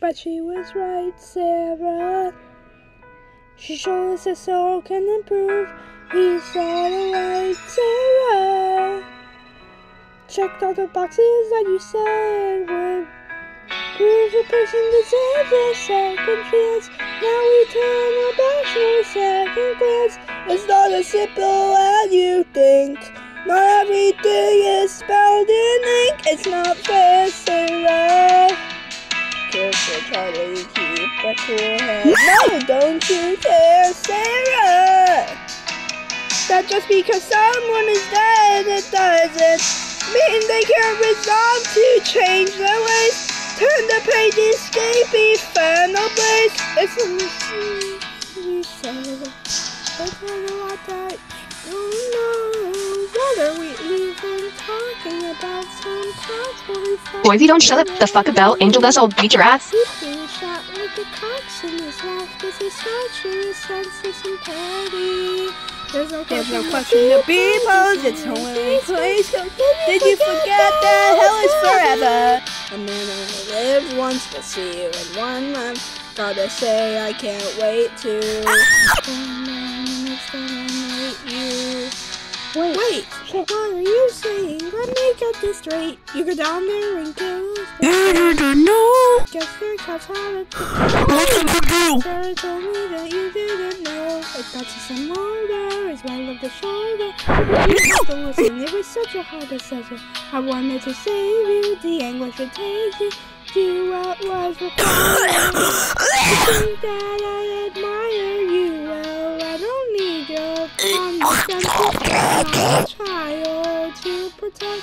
but she was right, Sera. She showed us that soul can improve. He saw the Sera. Checked all the boxes that you said would prove a person deserves a second chance. Now we turn our backs a second glance. It's not as simple as you think. Not everything is spelled in ink. It's not fair, keep cool head. No, don't you dare, Sera. That just because someone is dead, it doesn't mean they can resolve to change their ways. Turn the page, escape, eternal place. It's a we said. It's a lot that you know. What are we even talking about? Sometimes Boy, if you don't shut up the fuck about, Angel Dust, I'll beat your ass. Petty. There's no There's no question question to be posed, it's only place. Did you forget that hell is forever? A man only lives once to see you in one month. Gotta say, I can't wait to. Wait, wait, what are you saying? Let me get this straight. You go down there and kill Guess your cats have it. Sera told me that you didn't know. It touches some murder as well of the shoulder. You to listen. It was such a hard decision. I wanted to save you. The anguish would take you. Do what was required. You think that I admire you. Well, I don't need your condescension. child to protect.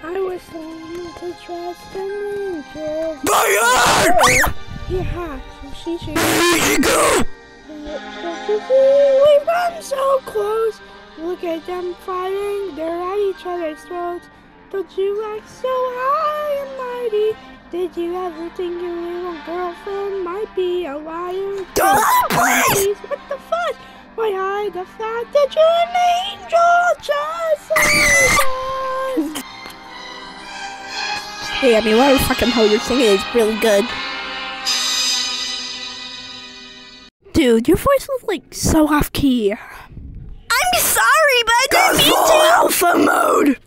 I was learning to trust an angel. Yeah, so she should. Don't you see? We've gotten so close. Look at them fighting. They're at each other's throats. Don't you act so high and mighty? Did you ever think your little girlfriend might be a liar? Don't, please. What the fuck? Why hide the fact that you're an angel just Hey, I mean, whatever fucking hell you're singing is really good. Dude, your voice looks like so off key. I'm sorry, but I didn't mean to. Alpha mode.